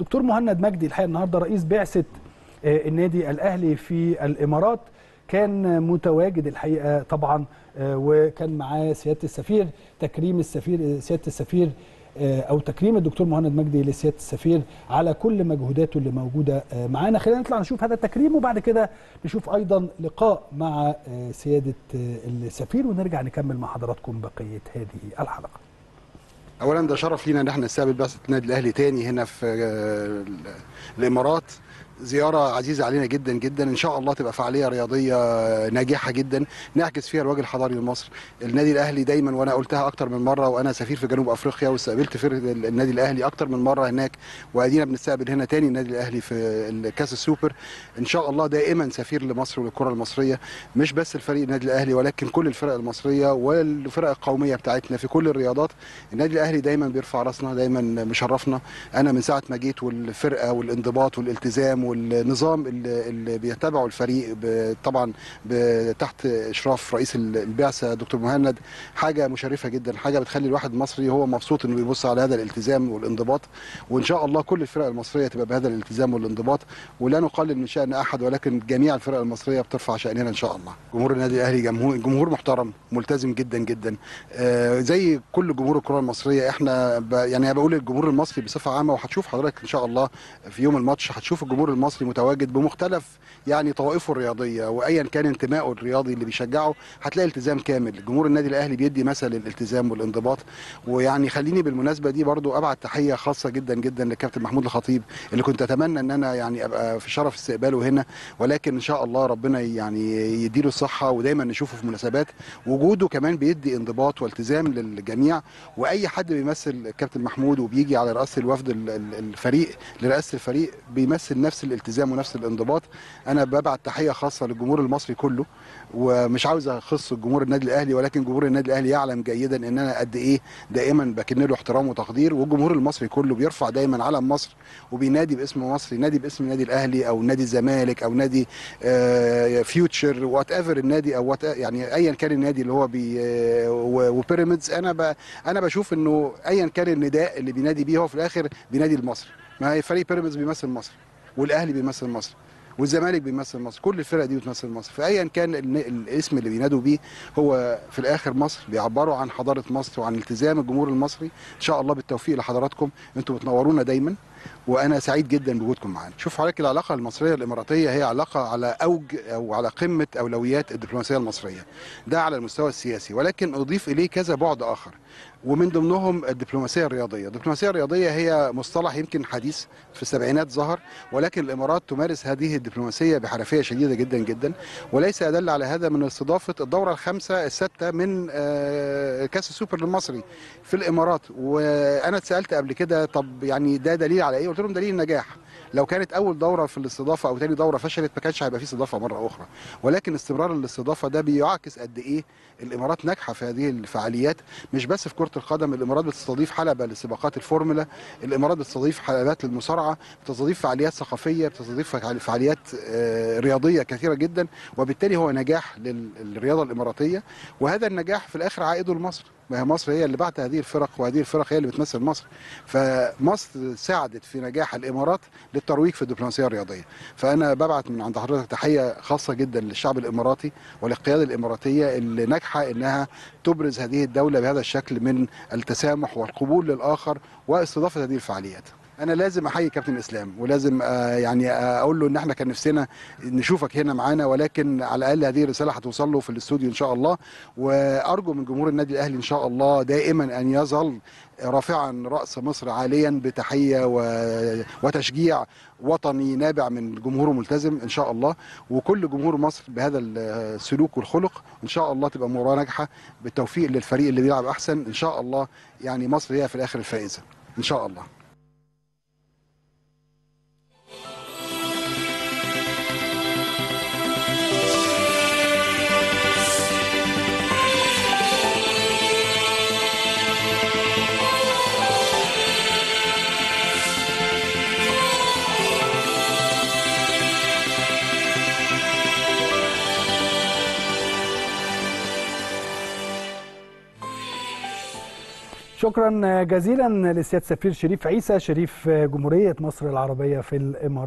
دكتور مهند مجدي الحقيقة النهارده رئيس بعثة النادي الأهلي في الإمارات كان متواجد الحقيقة طبعا وكان معاه سيادة السفير تكريم السفير سيادة السفير أو تكريم الدكتور مهند مجدي لسيادة السفير على كل مجهوداته اللي موجودة معانا. خلينا نطلع نشوف هذا التكريم وبعد كده نشوف أيضا لقاء مع سيادة السفير ونرجع نكمل مع حضراتكم بقية هذه الحلقة. اولا ده شرف لينا إن إحنا نستقبل بعثه النادي الأهلي تاني هنا في الإمارات. زيارة عزيزة علينا جدا جدا. إن شاء الله تبقى فعالية رياضية ناجحة جدا. نعكس فيها الوجه الحضاري لمصر. النادي الأهلي دايما وأنا قلتها أكتر من مرة وأنا سفير في جنوب أفريقيا واستقبلت فرقه النادي الأهلي أكتر من مرة هناك وأدينا بنستقبل هنا تاني النادي الأهلي في كاس السوبر. إن شاء الله دائما سفير لمصر وللكره المصرية. مش بس الفريق النادي الأهلي ولكن كل الفرق المصرية والفرق القومية بتاعتنا في كل الرياضات. النادي الأهلي دايما بيرفع راسنا دايما مشرفنا. أنا من ساعة ما جيت والفرقة والانضباط والالتزام والنظام اللي, بيتبعه الفريق طبعا تحت إشراف رئيس البعثة دكتور مهند. حاجة مشرفة جدا حاجة بتخلي الواحد المصري هو مبسوط إنه بيبص على هذا الالتزام والانضباط. وإن شاء الله كل الفرق المصرية تبقى بهذا الالتزام والانضباط. ولا نقلل من شأن أحد ولكن جميع الفرق المصرية بترفع شأننا إن شاء الله. جمهور النادي الأهلي جمهور جمهور محترم ملتزم جدا جدا. آه زي كل جمهور الكرة المصرية إحنا يعني بقول الجمهور المصري بصفة عامة وهتشوف حضرتك إن شاء الله في يوم الماتش هتشوف الجمهور المصري متواجد بمختلف يعني طوائفه الرياضية وايا كان انتمائه الرياضي اللي بيشجعه هتلاقي التزام كامل. جمهور النادي الأهلي بيدي مثل الالتزام والانضباط. ويعني خليني بالمناسبة دي برضو أبعت تحية خاصة جدا جدا للكابتن محمود الخطيب اللي كنت أتمنى إن أنا يعني أبقى في شرف استقباله هنا. ولكن إن شاء الله ربنا يعني يديله الصحة ودايما نشوفه في مناسبات. وجوده كمان بيدي انضباط والتزام للجميع. وأي حد بيمثل الكابتن محمود وبيجي على رئاسه الوفد الفريق لرئاسه الفريق بيمثل نفس الالتزام ونفس الانضباط. أنا ببعت تحية خاصة للجمهور المصري كله ومش عاوز أخص الجمهور النادي الأهلي ولكن جمهور النادي الأهلي يعلم جيدا إن أنا قد إيه دائما بكن له احترام وتقدير والجمهور المصري كله بيرفع دايما علم مصر وبينادي باسم مصر ينادي باسم النادي الأهلي أو نادي الزمالك أو نادي Future whatever النادي أو يعني ايا كان النادي اللي هو بي آه وبيراميدز أنا أنا بشوف إنه ايا كان النداء اللي بينادي بيه هو في الآخر بينادي لمصر ما هي فريق بيراميدز بيمثل مصر. والأهلي بيمثل مصر والزمالك بيمثل مصر كل الفرق دي بتمثل مصر. فايا كان الاسم اللي بينادوا بيه هو في الآخر مصر بيعبروا عن حضارة مصر وعن التزام الجمهور المصري. إن شاء الله بالتوفيق لحضراتكم أنتوا بتنورونا دايما. وأنا سعيد جدا بوجودكم معانا. شوف حضرتك العلاقة المصرية الإماراتية هي علاقة على أوج أو على قمة أولويات الدبلوماسية المصرية. ده على المستوى السياسي ولكن أضيف إليه كذا بعد آخر. ومن ضمنهم الدبلوماسية الرياضية، الدبلوماسية الرياضية هي مصطلح يمكن حديث في السبعينات ظهر ولكن الإمارات تمارس هذه الدبلوماسية بحرفية شديدة جدا جدا وليس أدل على هذا من استضافة الدورة الخامسة السادسه من كأس السوبر المصري في الإمارات. وأنا اتسألت قبل كده طب يعني ده دليل على إيه؟ قلت لهم دليل النجاح. لو كانت أول دورة في الاستضافة أو ثاني دورة فشلت ما كانش هيبقى في استضافة مرة أخرى. ولكن استمرار الاستضافة ده بيعكس قد إيه الإمارات ناجحة في هذه الفعاليات. مش بس في كرة القدم الإمارات بتستضيف حلبة لسباقات الفورمولا الإمارات بتستضيف حلبات للمصارعة بتستضيف فعاليات ثقافية بتستضيف فعاليات رياضية كثيرة جدا. وبالتالي هو نجاح للرياضة الإماراتية. وهذا النجاح في الآخر عائده لمصر مصر هي اللي بعت هذه الفرق وهذه الفرق هي اللي بتمثل مصر. فمصر ساعدت في نجاح الإمارات للترويج في الدبلوماسية الرياضية. فأنا ببعت من عند حضرتك تحية خاصة جدا للشعب الإماراتي والقيادة الإماراتية اللي ناجحة إنها تبرز هذه الدولة بهذا الشكل من التسامح والقبول للآخر واستضافة هذه الفعاليات. أنا لازم احيي كابتن اسلام ولازم آه يعني آه أقول له ان إحنا كان نفسنا نشوفك هنا معانا ولكن على الاقل هذه الرساله هتوصل له في الاستوديو ان شاء الله. وارجو من جمهور النادي الاهلي ان شاء الله دائما ان يظل رافعا راس مصر عاليا بتحيه وتشجيع وطني نابع من جمهوره ملتزم ان شاء الله. وكل جمهور مصر بهذا السلوك والخلق ان شاء الله تبقى مباراه ناجحه بالتوفيق للفريق اللي بيلعب احسن. ان شاء الله يعني مصر هي في الآخر الفائزه. ان شاء الله. شكرا جزيلا للسيد السفير شريف عيسى شريف جمهورية مصر العربية في الإمارات.